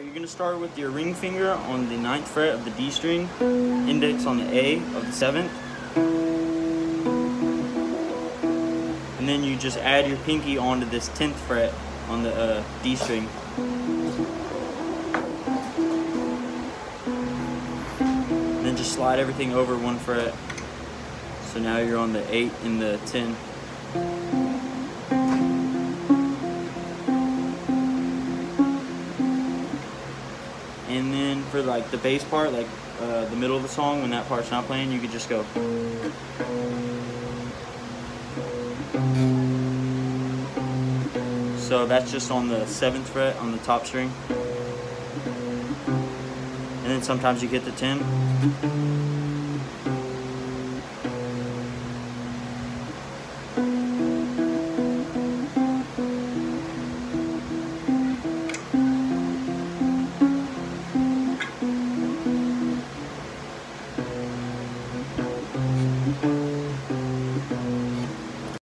You're going to start with your ring finger on the ninth fret of the D string, index on the A of the seventh, and then you just add your pinky onto this 10th fret on the uh, D string. And then just slide everything over one fret. So now you're on the 8 and the 10. And then for like the bass part, like uh, the middle of the song, when that part's not playing, you could just go. So that's just on the seventh fret on the top string. And then sometimes you get the 10.